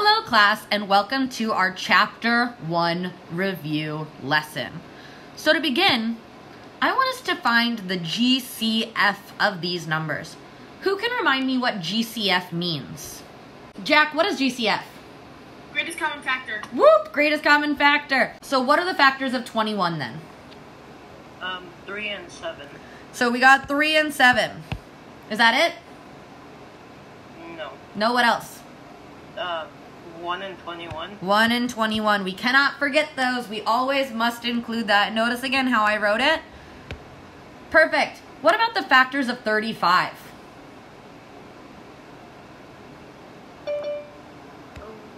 Hello class and welcome to our chapter one review lesson. So to begin, I want us to find the GCF of these numbers. Who can remind me what GCF means? Jack, what is GCF? Greatest common factor. Whoop, greatest common factor. So what are the factors of 21 then? Um, three and seven. So we got three and seven. Is that it? No. No, what else? Um, 1 and 21. 1 and 21. We cannot forget those. We always must include that. Notice again how I wrote it. Perfect. What about the factors of 35?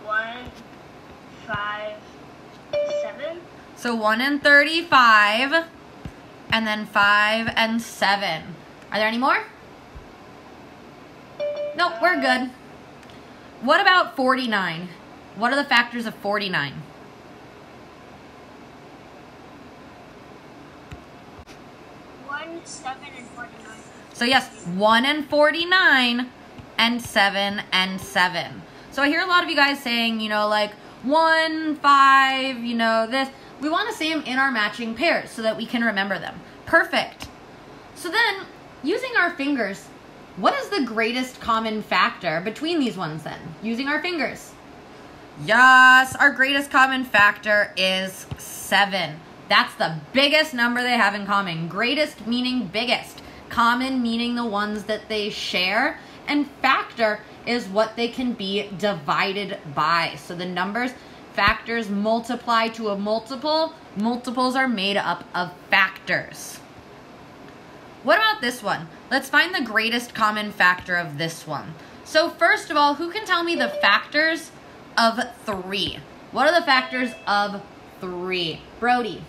One, five, seven. So 1 and 35, and then 5 and 7. Are there any more? Nope, we're good. What about 49? What are the factors of 49? One, seven, and forty-nine. So yes, 1 and 49 and 7 and 7. So I hear a lot of you guys saying, you know, like 1, 5, you know, this. We want to see them in our matching pairs so that we can remember them. Perfect. So then, using our fingers, what is the greatest common factor between these ones then? Using our fingers. Yes, our greatest common factor is 7. That's the biggest number they have in common. Greatest meaning biggest. Common meaning the ones that they share. And factor is what they can be divided by. So the numbers, factors multiply to a multiple. Multiples are made up of factors. What about this one? Let's find the greatest common factor of this one. So first of all, who can tell me the factors of 3? What are the factors of 3? Brody.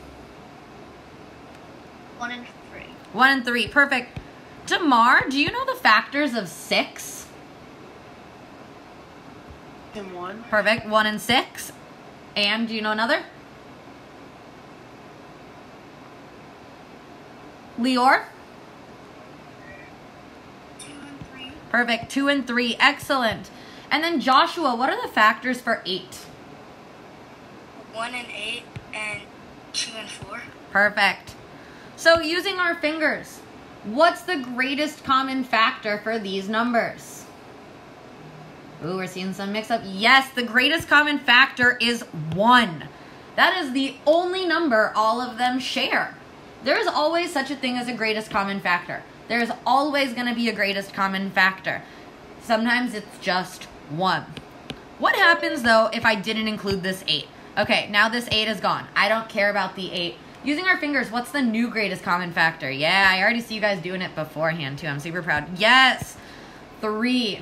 One and three. 1 and 3. Perfect. Damar, do you know the factors of 6? And one. Perfect. 1 and 6. And do you know another? Lior? Two and three. Perfect. 2 and 3. Excellent. And then Joshua, what are the factors for 8? One and eight, and two and four. Perfect. So using our fingers, what's the greatest common factor for these numbers? Ooh, we're seeing some mix up. Yes, the greatest common factor is 1. That is the only number all of them share. There is always such a thing as a greatest common factor. There is always going to be a greatest common factor. Sometimes it's just 1. What happens though if I didn't include this 8? Okay, now this 8 is gone. I don't care about the 8. Using our fingers, what's the new greatest common factor? Yeah, I already see you guys doing it beforehand too. I'm super proud. Yes, 3.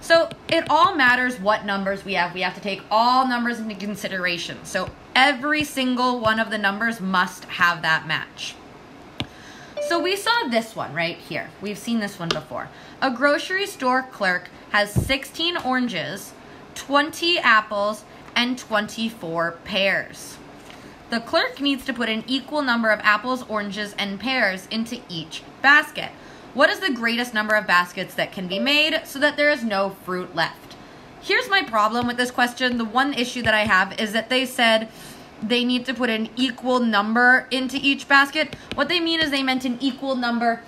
So it all matters what numbers we have. We have to take all numbers into consideration. So every single one of the numbers must have that match. So we saw this one right here. We've seen this one before. A grocery store clerk has 16 oranges, 20 apples, and 24 pears. The clerk needs to put an equal number of apples, oranges, and pears into each basket. What is the greatest number of baskets that can be made so that there is no fruit left? Here's my problem with this question. The one issue that I have is that they said they need to put an equal number into each basket. What they mean is they meant an equal number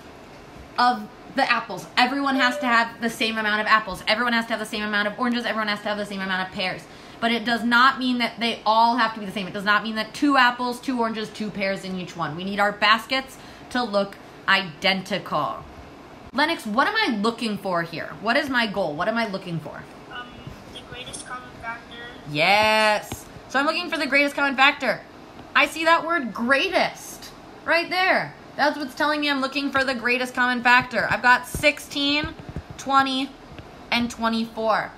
of the apples. Everyone has to have the same amount of apples. Everyone has to have the same amount of oranges. Everyone has to have the same amount of pears. But it does not mean that they all have to be the same. It does not mean that two apples, two oranges, two pears in each one. We need our baskets to look identical. Lennox, what am I looking for here? What is my goal? What am I looking for? Um, the greatest common factor. Yes. So I'm looking for the greatest common factor. I see that word greatest right there. That's what's telling me I'm looking for the greatest common factor. I've got 16, 20, and 24.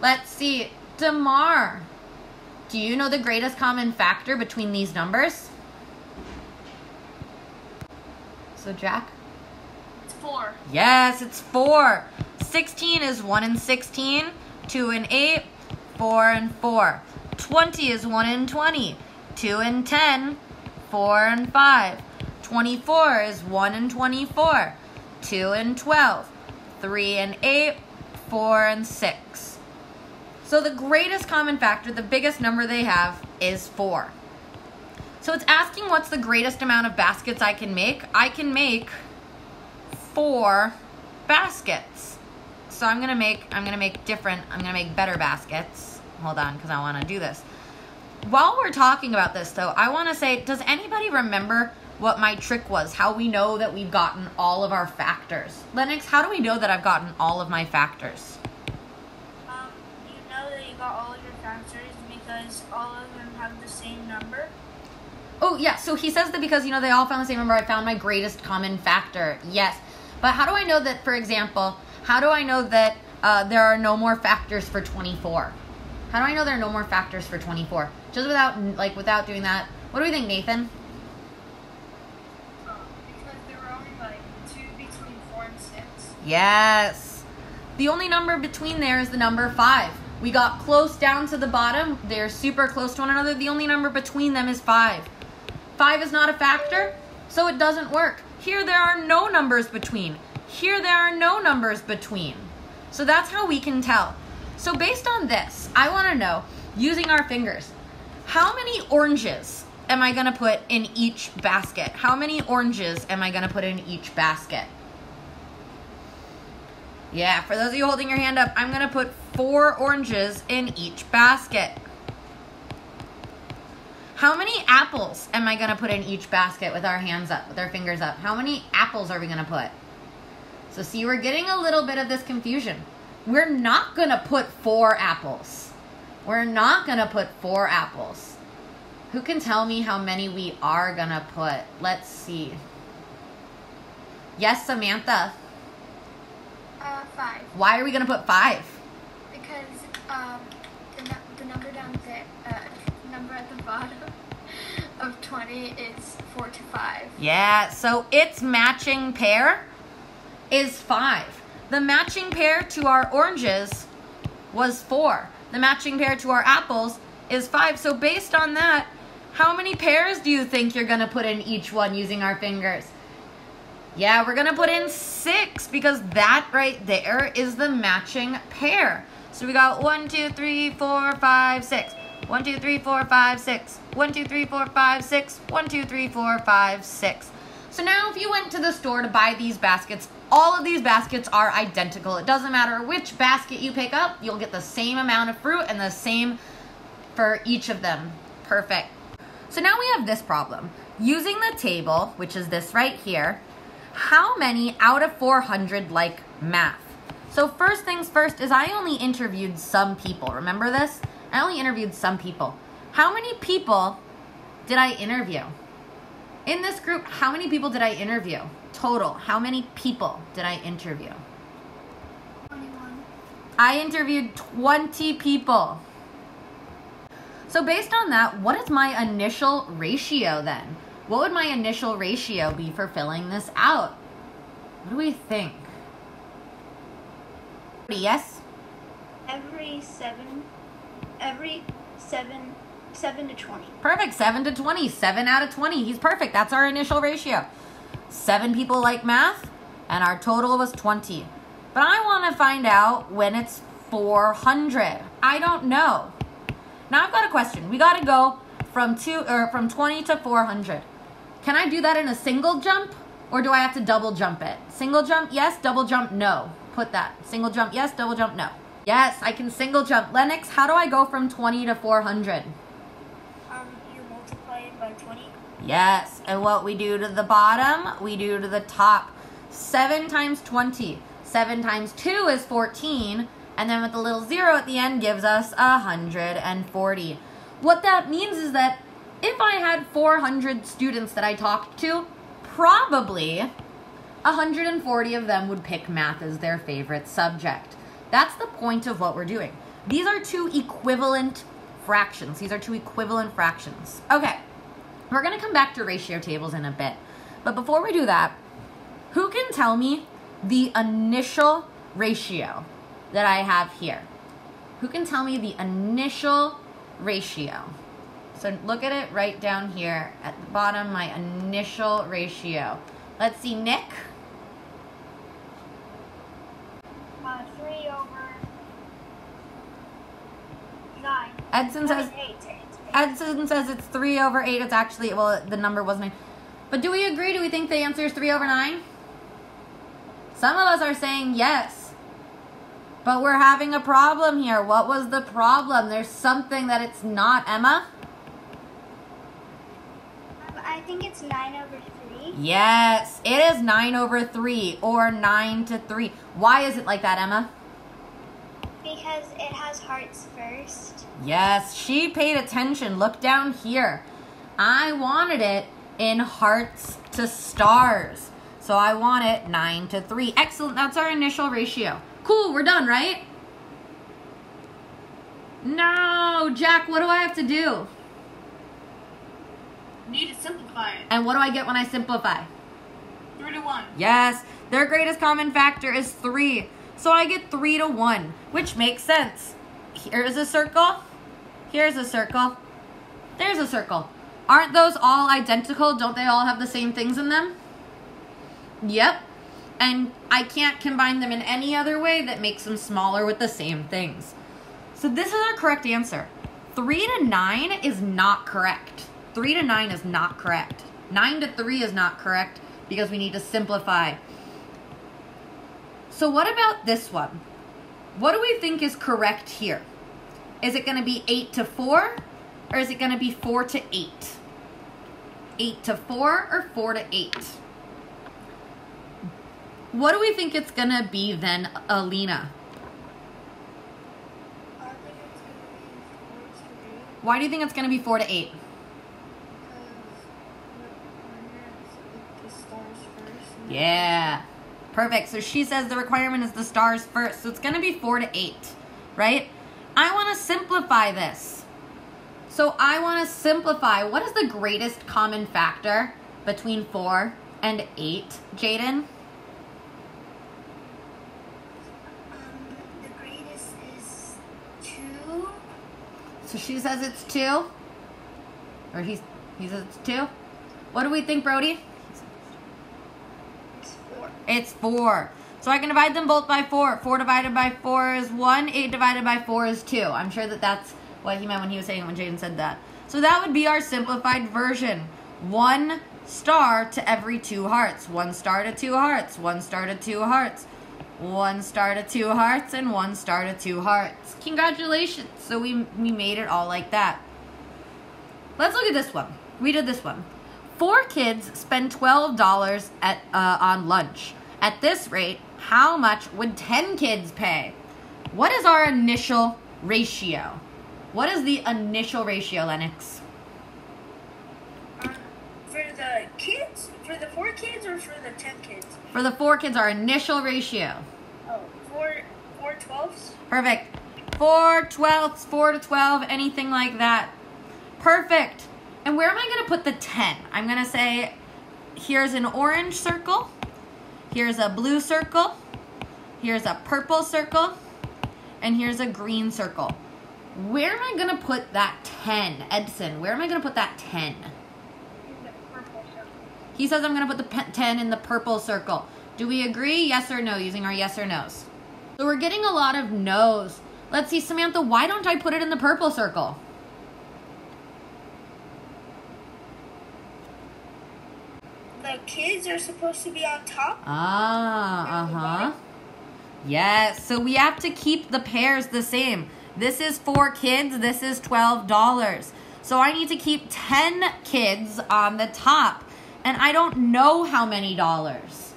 Let's see. Damar, do you know the greatest common factor between these numbers? So, Jack? It's four. Yes, it's 4. 16 is 1 and 16, 2 and 8, 4 and 4. 20 is 1 and 20, 2 and 10, 4 and 5. 24 is 1 and 24, 2 and 12, 3 and 8, 4 and 6. So the greatest common factor, the biggest number they have, is 4. So it's asking what's the greatest amount of baskets I can make. I can make 4 baskets. So I'm going to make I'm going to make different I'm going to make better baskets. Hold on cuz I want to do this. While we're talking about this though, I want to say does anybody remember what my trick was? How we know that we've gotten all of our factors? Lennox, how do we know that I've gotten all of my factors? Um, you know that you got all of your factors because all of them have the same number. Oh, yeah. So he says that because, you know, they all found the same number, I found my greatest common factor. Yes. But how do I know that, for example, how do I know that uh, there are no more factors for 24? How do I know there are no more factors for 24? Just without, like, without doing that. What do we think, Nathan? because there were only like two between four and six. Yes. The only number between there is the number 5. We got close down to the bottom. They're super close to one another. The only number between them is 5. 5 is not a factor, so it doesn't work. Here there are no numbers between. Here there are no numbers between. So that's how we can tell. So based on this, I want to know, using our fingers, how many oranges am I going to put in each basket? How many oranges am I going to put in each basket? Yeah, for those of you holding your hand up, I'm going to put four oranges in each basket. How many apples am I going to put in each basket with our hands up, with our fingers up? How many apples are we going to put? So, see, we're getting a little bit of this confusion. We're not going to put four apples. We're not going to put four apples. Who can tell me how many we are going to put? Let's see. Yes, Samantha. Uh, five. Why are we going to put five? Because um, the, the number down there, uh, number at the bottom of 20 is 4 to 5. Yeah, so its matching pair is five. The matching pair to our oranges was four. The matching pair to our apples is five. So, based on that, how many pairs do you think you're gonna put in each one using our fingers? Yeah, we're gonna put in six because that right there is the matching pair. So we got one, two, three, four, five, six. One, two, three, four, five, six. One, two, three, four, five, six. One, two, three, four, five, six. So now if you went to the store to buy these baskets, all of these baskets are identical. It doesn't matter which basket you pick up, you'll get the same amount of fruit and the same for each of them. Perfect. So now we have this problem. Using the table, which is this right here, how many out of 400 like math? So first things first is I only interviewed some people. Remember this? I only interviewed some people. How many people did I interview? In this group, how many people did I interview? Total, how many people did I interview? 21. I interviewed 20 people. So, based on that, what is my initial ratio then? What would my initial ratio be for filling this out? What do we think? Yes? Every seven, every seven, seven to twenty. Perfect. 7 to 20. 7 out of 20. He's perfect. That's our initial ratio. Seven people like math, and our total was 20. But I want to find out when it's 400. I don't know. Now I've got a question. We got to go from two or from 20 to 400. Can I do that in a single jump or do I have to double jump it? Single jump, yes. Double jump, no. Put that. Single jump, yes. Double jump, no. Yes, I can single jump. Lennox, how do I go from 20 to 400? Um, you multiply it by 20. Yes, and what we do to the bottom, we do to the top. 7 times 20. 7 times 2 is 14, and then with the little zero at the end gives us 140. What that means is that if I had 400 students that I talked to, probably 140 of them would pick math as their favorite subject. That's the point of what we're doing. These are two equivalent fractions. These are two equivalent fractions. Okay. We're going to come back to ratio tables in a bit. But before we do that, who can tell me the initial ratio that I have here? Who can tell me the initial ratio? So look at it right down here at the bottom, my initial ratio. Let's see, Nick. Uh, 3 over nine. Edson says eight. Edson says it's three over eight. It's actually well, the number was nine. But do we agree? Do we think the answer is three over nine? Some of us are saying yes. But we're having a problem here. What was the problem? There's something that it's not, Emma. Um, I think it's 9 over 3. Yes, it is nine over three or nine to three. Why is it like that, Emma? Because it has hearts first. Yes, she paid attention. Look down here. I wanted it in hearts to stars. So I want it 9 to 3. Excellent. That's our initial ratio. Cool, we're done, right? No, Jack, what do I have to do? Need to simplify it. And what do I get when I simplify? Three to one. Yes, their greatest common factor is 3. So I get 3 to 1, which makes sense. Here's a circle. Here's a circle. There's a circle. Aren't those all identical? Don't they all have the same things in them? Yep. And I can't combine them in any other way that makes them smaller with the same things. So this is our correct answer. 3 to 9 is not correct. 3 to 9 is not correct. 9 to 3 is not correct because we need to simplify. So what about this one? What do we think is correct here? Is it going to be 8 to 4 or is it going to be 4 to 8? 8 to 4 or 4 to 8? What do we think it's going to be then, Alina? Why do you think it's going to be 4 to 8? because the stars first. and then- Yeah. Perfect. So she says the requirement is the stars first. So it's going to be 4 to 8, right? Want to simplify this. So I want to simplify. What is the greatest common factor between 4 and 8, Jaden? Um, the greatest is two. So she says it's 2. Or he's, he says it's 2. What do we think, Brody? It's 4. It's 4. So I can divide them both by 4. 4 divided by 4 is 1. 8 divided by 4 is 2. I'm sure that that's what he meant when he was saying it when Jaden said that. So that would be our simplified version. 1 star to every 2 hearts. 1 star to 2 hearts. 1 star to 2 hearts. 1 star to 2 hearts and 1 star to 2 hearts. Congratulations. So we, we made it all like that. Let's look at this one. We did this one. Four kids spend twelve dollars at uh, on lunch. At this rate, how much would ten kids pay? What is our initial ratio? What is the initial ratio, Lennox? Um, for the kids, for the four kids, or for the ten kids? For the four kids, our initial ratio. Oh, four, four twelfths. Perfect. Four twelfths, four to twelve, anything like that. Perfect. And where am I going to put the 10? I'm going to say here's an orange circle, here's a blue circle, here's a purple circle, and here's a green circle. Where am I to put that 10? Edson, where am I to put that 10? In the purple circle. He says I'm to put the 10 in the purple circle. Do we agree? Yes or no, using our yes or no's. So we're getting a lot of no's. Let's see, Samantha, why don't I put it in the purple circle? The kids are supposed to be on top. Ah, uh huh. Yes, so we have to keep the pairs the same. This is four kids, this is $12. So I need to keep 10 kids on the top. And I don't know how many dollars.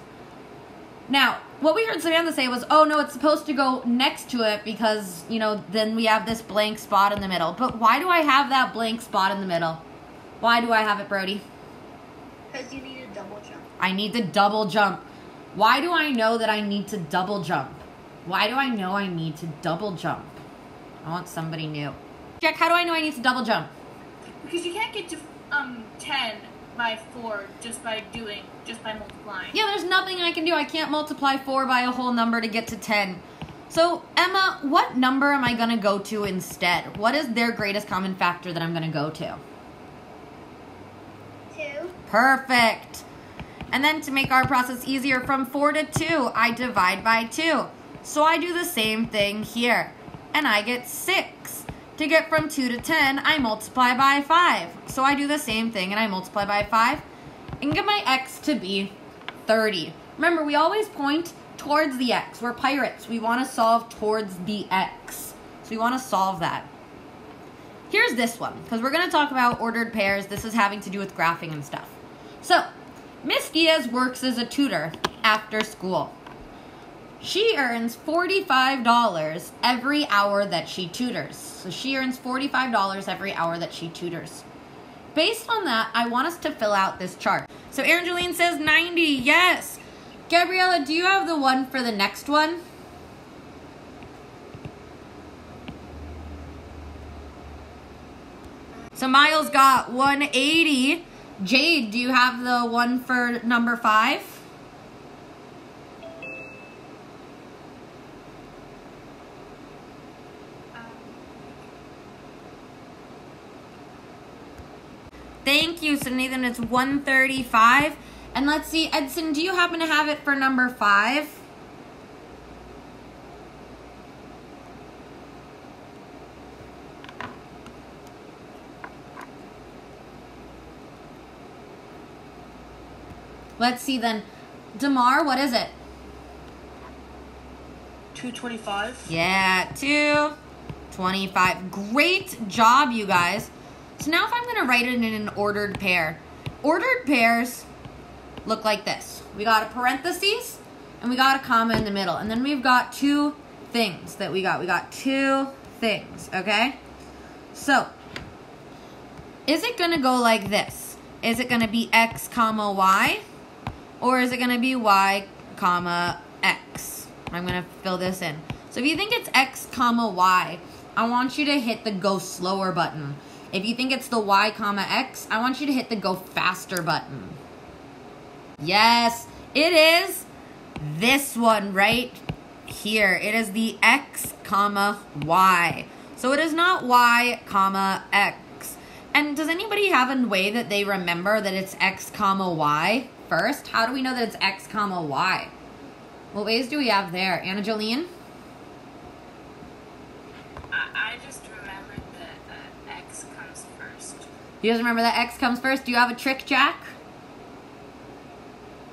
Now, what we heard Samantha say was, oh no, it's supposed to go next to it because, you know, then we have this blank spot in the middle. But why do I have that blank spot in the middle? Why do I have it, Brody? Because you need a double jump. I need to double jump. Why do I know that I need to double jump? Why do I know I need to double jump? I want somebody new. Jack, how do I know I need to double jump? Because you can't get to um ten by four just by doing just by multiplying. Yeah, there's nothing I can do. I can't multiply 4 by a whole number to get to 10. So, Emma, what number am I going to go to instead? What is their greatest common factor that I'm going to go to? 2. Perfect. And then to make our process easier, from 4 to 2, I divide by 2. So I do the same thing here. And I get 6. to get from 2 to 10, I multiply by 5. So I do the same thing and I multiply by 5 and get my x to be 30. Remember, we always point towards the x. We're pirates. We want to solve towards the x. So we want to solve that. Here's this one, because we're going to talk about ordered pairs. This is having to do with graphing and stuff. So, Miss Diaz works as a tutor after school. She earns $45 every hour that she tutors. So she earns $45 every hour that she tutors. Based on that, I want us to fill out this chart. So Angeline says 90, yes. Gabriella, do you have the one for the next one? So Miles got 180. Jade, do you have the one for number five? Thank you. So Nathan, it's 135. And let's see, Edson, do you happen to have it for number five? Let's see then. Damar, what is it? 225. Yeah, 225. Great job, you guys. So now if I'm going to write it in an ordered pair, ordered pairs look like this. We got a parentheses and we got a comma in the middle. And then we've got two things that we got. We got two things, okay? So, is it going to go like this? Is it going to be x comma y? Or is it going to be y comma x? I'm going to fill this in. So if you think it's x comma y, I want you to hit the go slower button. If you think it's the y comma x, I want you to hit the go faster button. Yes, it is this one right here. It is the x comma y. So it is not y comma x. And does anybody have a way that they remember that it's x comma y first? How do we know that it's x comma y? What ways do we have there? Anna Jolene? I, I just remembered that uh, X comes first. You guys remember that x comes first? Do you have a trick, Jack?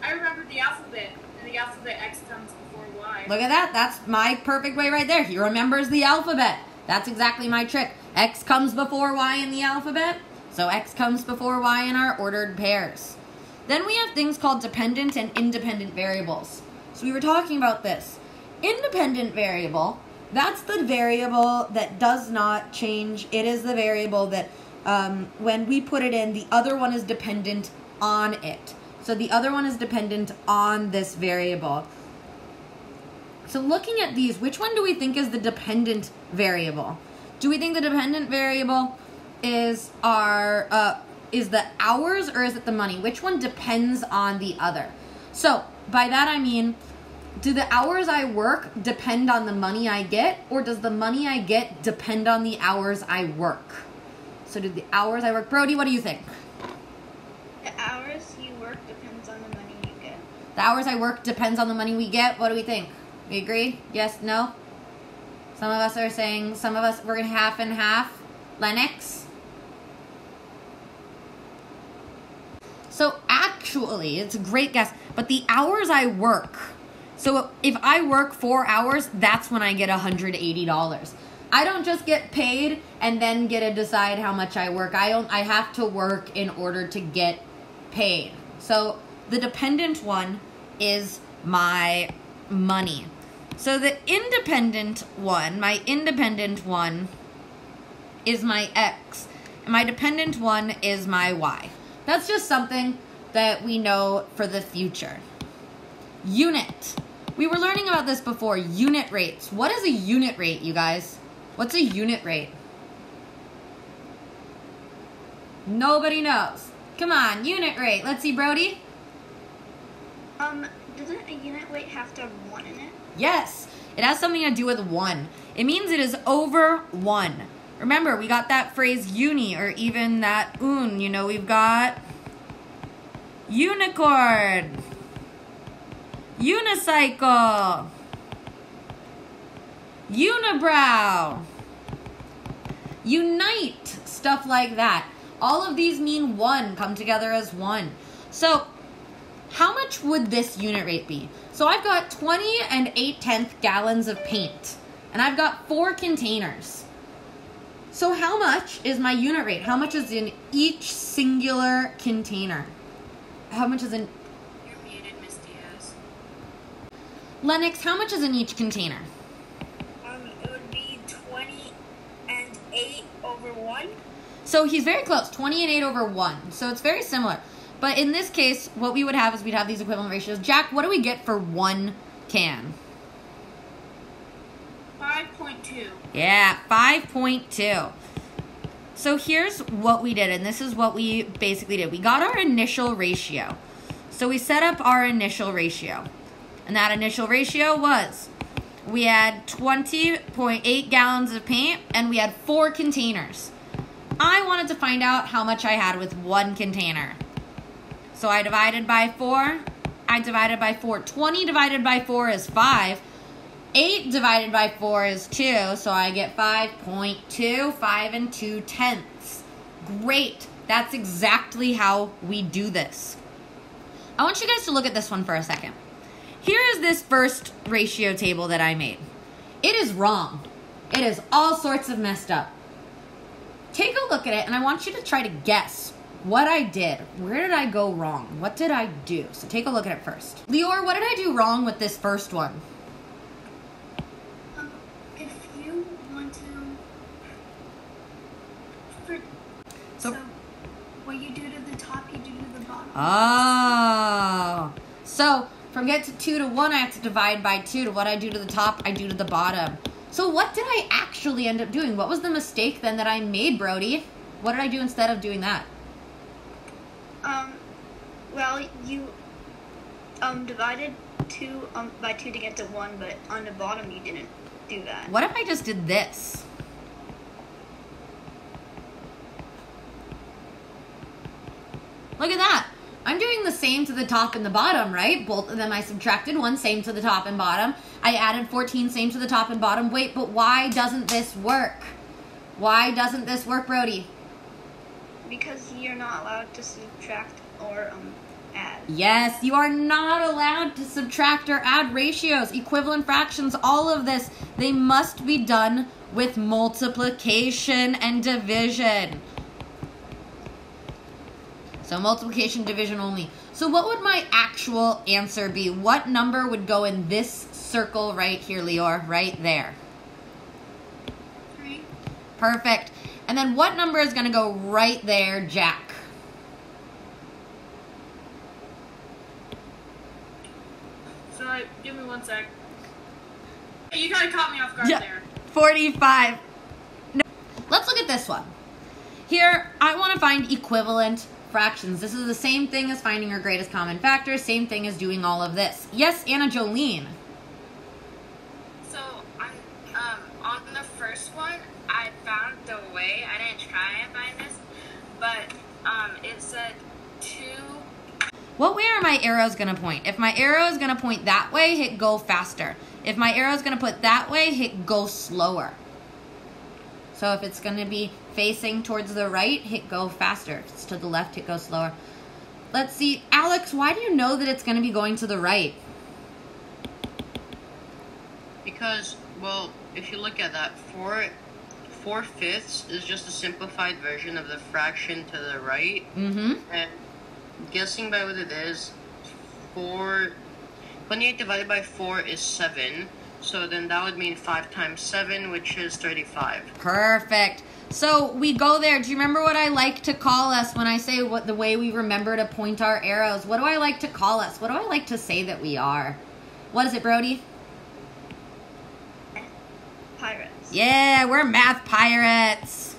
I remember the alphabet. In the alphabet, X comes before Y. Look at that. That's my perfect way right there. He remembers the alphabet. That's exactly my trick. X comes before Y in the alphabet, so X comes before Y in our ordered pairs. Then we have things called dependent and independent variables. So we were talking about this. Independent variable, that's the variable that does not change. It is the variable that um, when we put it in, the other one is dependent on it. So the other one is dependent on this variable. So looking at these, which one do we think is the dependent variable? Do we think the dependent variable is our uh, is the hours or is it the money? Which one depends on the other? So by that I mean, do the hours I work depend on the money I get, or does the money I get depend on the hours I work? So do the hours I work, Brody? What do you think? The hours you work depends on the money you get. The hours I work depends on the money we get. What do we think? We agree? Yes? No? Some of us are saying, some of us, we're going half and half. Lennox? So actually, it's a great guess, but the hours I work, so if I work four hours, that's when I get $180. I don't just get paid and then get to decide how much I work. I don't I have to work in order to get paid. So the dependent one is my money. So the independent one, my independent one is my X. And my dependent one is my Y. That's just something that we know for the future. Unit. We were learning about this before. Unit rates. What is a unit rate, you guys? What's a unit rate? Nobody knows. Come on, unit rate. Let's see, Brody. Um, doesn't a unit weight have to have one in it? Yes, it has something to do with one. It means it is over one. Remember, we got that phrase uni or even that un. You know, we've got unicorn, unicycle, unibrow, unite, stuff like that. All of these mean one, come together as one. So, how much would this unit rate be? So I've got 20 and 8 tenth gallons of paint, and I've got four containers. So how much is my unit rate? How much is in each singular container? How much is in You're muted, Miss Diaz. Lennox? How much is in each container? Um, it would be 20 and 8 over 1. So he's very close, 20 and 8 over 1. So it's very similar. But in this case, what we would have is we'd have these equivalent ratios. Jack, what do we get for one can? 5.2. Yeah, 5.2. So here's what we did, and this is what we basically did. We got our initial ratio. So we set up our initial ratio. And that initial ratio was we had 20.8 gallons of paint and we had four containers. I wanted to find out how much I had with one container. So I divided by 4. I divided by 4. 20 divided by 4 is 5. 8 divided by 4 is 2, so I get 5.2, 5 and 2 tenths. Great. That's exactly how we do this. I want you guys to look at this one for a second. Here is this first ratio table that I made. It is wrong. It is all sorts of messed up. Take a look at it, and I want you to try to guess what I did. Where did I go wrong? What did I do? So take a look at it first. Lior, what did I do wrong with this first one? Um, if you want to, for, So- so, what you do to the top, you do to the bottom. Oh. So from get to two to one, I have to divide by two. To what I do to the top, I do to the bottom. So what did I actually end up doing? What was the mistake then that I made, Brody? What did I do instead of doing that? Um, well, you um divided two um by two to get to one, but on the bottom you didn't do that. What if I just did this? Look at that. I'm doing the same to the top and the bottom, right? Both of them I subtracted one, same to the top and bottom. I added 14, same to the top and bottom. Wait, but why doesn't this work? Why doesn't this work, Brody? Because you're not allowed to subtract or um add. Yes, you are not allowed to subtract or add ratios, equivalent fractions, all of this. They must be done with multiplication and division. So multiplication, division only. So what would my actual answer be? What number would go in this circle right here, Lior? Right there. Three. Perfect. And then what number is going to go right there, Jack? Sorry, give me one sec. You kind of caught me off guard Yeah. there. 45. No. Let's look at this one. Here, I want to find equivalent fractions. This is the same thing as finding your greatest common factor, same thing as doing all of this. Yes, Anna Jolene. So on um on the first one, I found the way. I didn't try and find this, but um it said two. What way are my arrows going to point? If my arrow is going to point that way, hit go faster. If my arrow is going to put that way, hit go slower. So if it's going to be facing towards the right, hit go faster. If it's to the left, hit go slower. Let's see. Alex, why do you know that it's going to be going to the right? Because, well, if you look at that, four, four fifths is just a simplified version of the fraction to the right. Mm-hmm. And guessing by what it is, four, 28 divided by 4 is 7. So then that would mean 5 times 7, which is 35. Perfect. So we go there. Do you remember what I like to call us when I say what the way we remember to point our arrows? What do I like to call us? What do I like to say that we are? What is it, Brody? Pirates. Yeah, we're math pirates.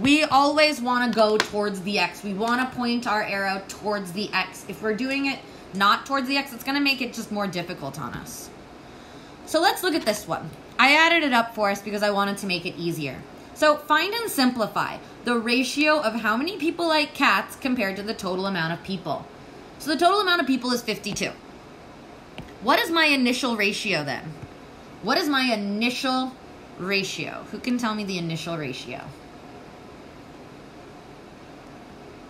We always want to go towards the X. We want to point our arrow towards the X. If we're doing it not towards the X, it's going to make it just more difficult on us. So let's look at this one. I added it up for us because I wanted to make it easier. So find and simplify the ratio of how many people like cats compared to the total amount of people. So the total amount of people is 52. What is my initial ratio then? What is my initial ratio? Who can tell me the initial ratio?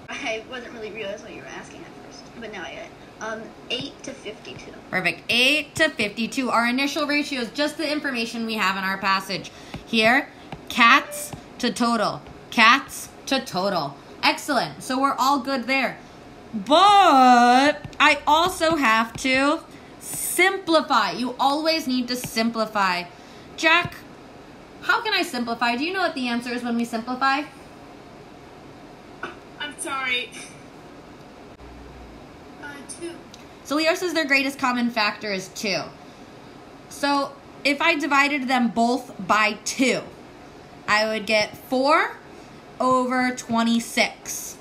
I wasn't really realizing what you were asking at first, but now I get it. Um, 8 to 52. Perfect. 8 to 52. Our initial ratio is just the information we have in our passage. Here, cats to total. Cats to total. Excellent. So we're all good there. But I also have to simplify. You always need to simplify. Jack, how can I simplify? Do you know what the answer is when we simplify? I'm sorry. Two. So Lior says their greatest common factor is 2. So if I divided them both by 2, I would get 4 over 26.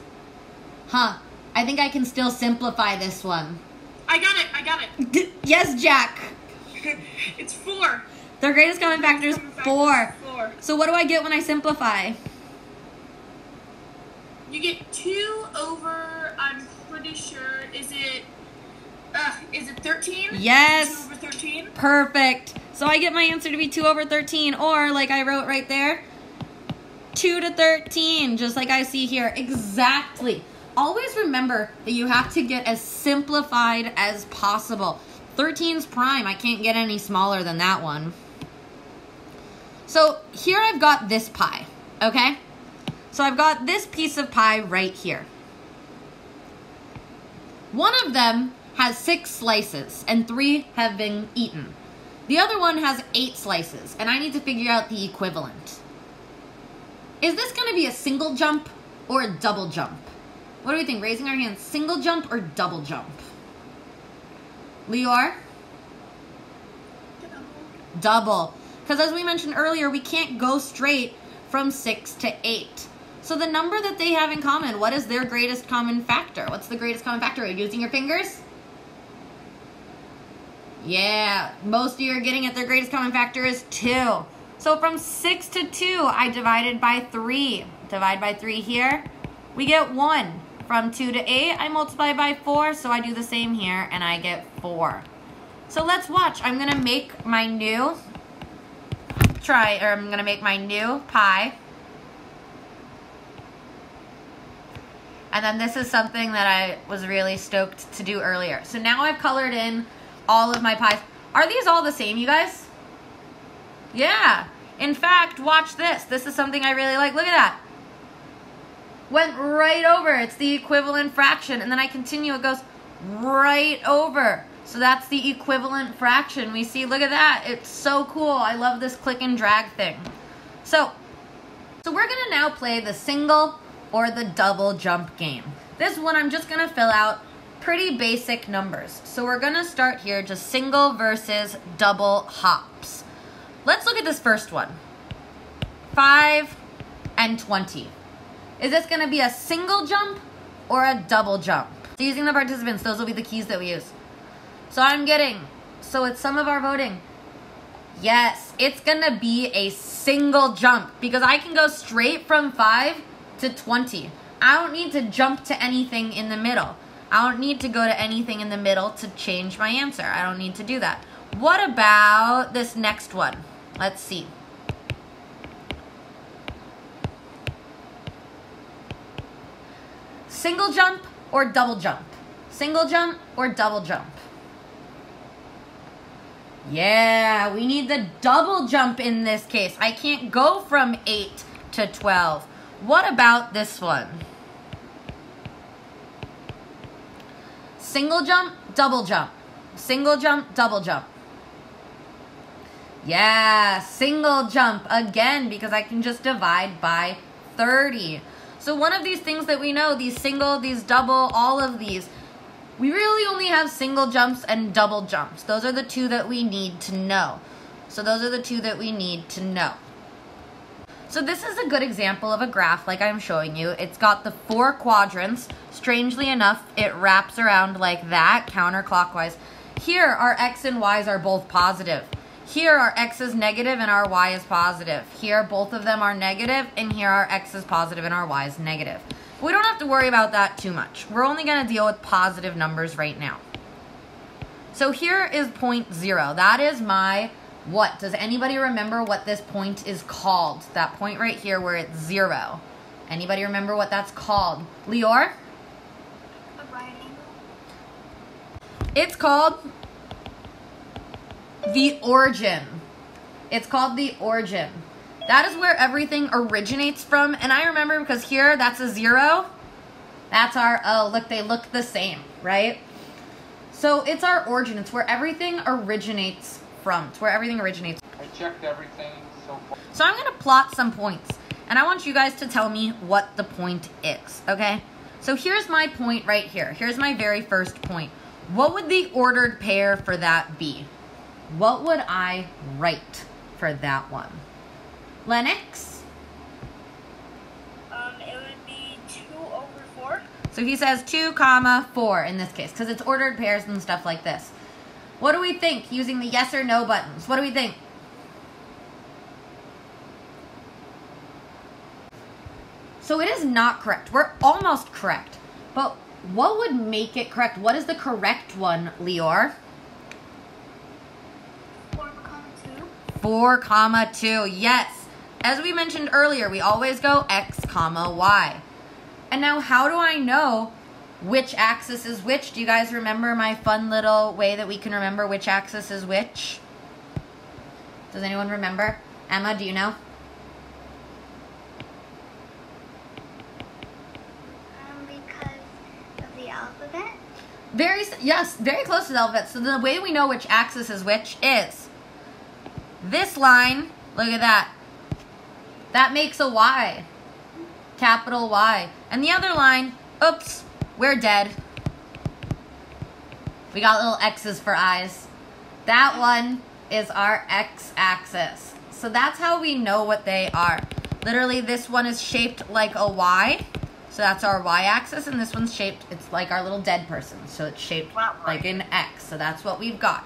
Huh. I think I can still simplify this one. I got it. I got it. yes, Jack. it's four. Their greatest common factor is factor 4. is Four. So what do I get when I simplify? You get two over. I'm pretty sure. Is it? Uh, is it thirteen? Yes. Two over thirteen. Perfect. So I get my answer to be 2 over 13, or like I wrote right there, 2 to 13, just like I see here. Exactly. Always remember that you have to get as simplified as possible. 13's prime. I can't get any smaller than that one. So here I've got this pie, okay? So I've got this piece of pie right here. One of them has six slices and three have been eaten. The other one has eight slices, and I need to figure out the equivalent. Is this going to be a single jump or a double jump? What do we think? Raising our hands, single jump or double jump? Lior? Double. Because as we mentioned earlier, we can't go straight from six to eight. So the number that they have in common, what is their greatest common factor? What's the greatest common factor? Are you using your fingers? Yeah, most of you are getting it. Their greatest common factor is 2. So from 6 to 2, I divided by 3. Divide by 3 here. We get 1. From 2 to 8, I multiply by 4. So I do the same here, and I get 4. So let's watch. I'm going to make my new try, or I'm going to make my new pie. And then this is something that I was really stoked to do earlier. So now I've colored in all of my pies. Are these all the same, you guys? Yeah. In fact, watch this. This is something I really like. Look at that. Went right over. It's the equivalent fraction. And then I continue. It goes right over. So that's the equivalent fraction. We see, look at that. It's so cool. I love this click and drag thing. So, so we're going to now play the single or the double jump game. This one I'm just to fill out pretty basic numbers. So we're to start here just single versus double hops. Let's look at this first one. 5 and 20. Is this to be a single jump or a double jump? So using the participants, those will be the keys that we use. So I'm getting, so it's some of our voting. Yes, it's to be a single jump because I can go straight from 5 to 20. I don't need to jump to anything in the middle. I don't need to go to anything in the middle to change my answer. I don't need to do that. What about this next one? Let's see. Single jump or double jump? Single jump or double jump? Yeah, we need the double jump in this case. I can't go from 8 to 12. What about this one? Single jump, double jump. Single jump, double jump. Yeah, single jump again because I can just divide by 30. So one of these things that we know, these single, these double, all of these, we really only have single jumps and double jumps. Those are the two that we need to know. So those are the two that we need to know. So this is a good example of a graph like I'm showing you. It's got the four quadrants. Strangely enough, it wraps around like that, counterclockwise. Here, our x and y's are both positive. Here, our x is negative and our y is positive. Here, both of them are negative, and here, our x is positive and our y is negative. We don't have to worry about that too much. We're only going to deal with positive numbers right now. So here is point zero. That is my What? Does anybody remember what this point is called? That point right here where it's zero. Anybody remember what that's called? Lior? A right angle. It's called the origin. It's called the origin. That is where everything originates from. And I remember because here, that's a zero. That's our, oh, look, they look the same, right? So it's our origin. It's where everything originates from. It's where everything originates. I checked everything so far. So I'm going to plot some points. And I want you guys to tell me what the point is, okay? So here's my point right here. Here's my very first point. What would the ordered pair for that be? What would I write for that one? Lennox? Um, it would be two over four. So he says 2 comma 4 in this case because it's ordered pairs and stuff like this. What do we think using the yes or no buttons? What do we think? So it is not correct. We're almost correct. But what would make it correct? What is the correct one, Lior? Four comma two. 4 comma 2. Yes. As we mentioned earlier, we always go x comma y. And now how do I know which axis is which? Do you guys remember my fun little way that we can remember which axis is which? Does anyone remember? Emma, do you know? Um, because of the alphabet. Very yes, very close to the alphabet. So the way we know which axis is which is this line. Look at that. That makes a Y. Capital Y. And the other line, oops, we're dead. We got little X's for eyes. That one is our X axis. So that's how we know what they are. Literally, this one is shaped like a Y. So that's our Y axis, and this one's shaped, it's like our little dead person. So it's shaped like an X. So that's what we've got.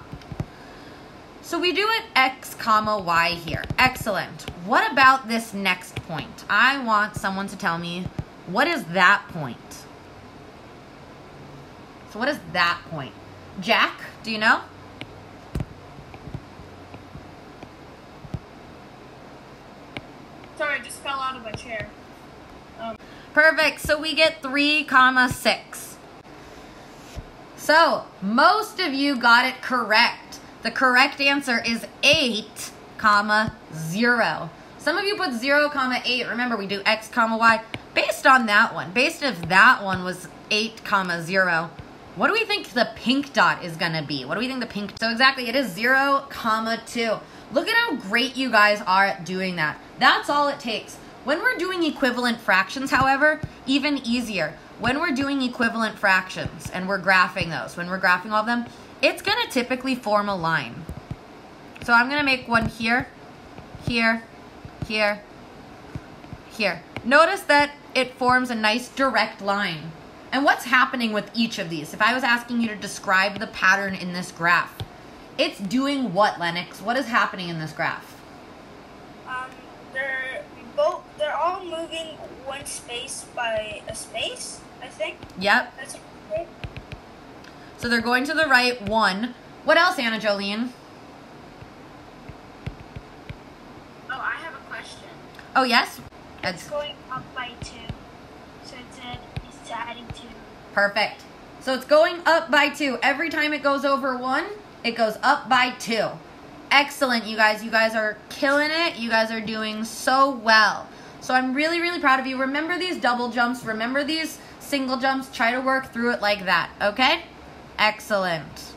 So we do it X comma Y here. Excellent. What about this next point? I want someone to tell me what is that point? So what is that point? Jack, do you know? Sorry, I just fell out of my chair. Um, Perfect. So we get 3 comma 6. So most of you got it correct. The correct answer is 8 comma 0. Some of you put 0 comma 8. Remember, we do x comma y. Based on that one, based if that one was 8 comma 0, what do we think the pink dot is to be? What do we think the pink... So exactly, it is 0 comma 2. Look at how great you guys are at doing that. That's all it takes. When we're doing equivalent fractions, however, even easier. When we're doing equivalent fractions and we're graphing those, when we're graphing all of them, it's to typically form a line. So I'm to make one here, here, here, here. Notice that it forms a nice direct line. And what's happening with each of these? If I was asking you to describe the pattern in this graph, it's doing what, Lennox? What is happening in this graph? Um, they're both. They're all moving one space by a space. I think Yep. that's okay. So they're going to the right one. What else, Anna Jolene? Oh, I have a question. Oh, yes? It's That's going up by two. It's adding two. perfect. So it's going up by two. Every time it goes over one, it goes up by two. Excellent, you guys. You guys are killing it. You guys are doing so well. So I'm really, really proud of you. Remember these double jumps. Remember these single jumps. Try to work through it like that, okay? Excellent.